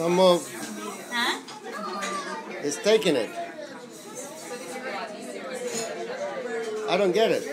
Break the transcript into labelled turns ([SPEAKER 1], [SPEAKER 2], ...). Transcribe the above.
[SPEAKER 1] Don't move.
[SPEAKER 2] Huh?
[SPEAKER 1] It's taking it. I don't get it.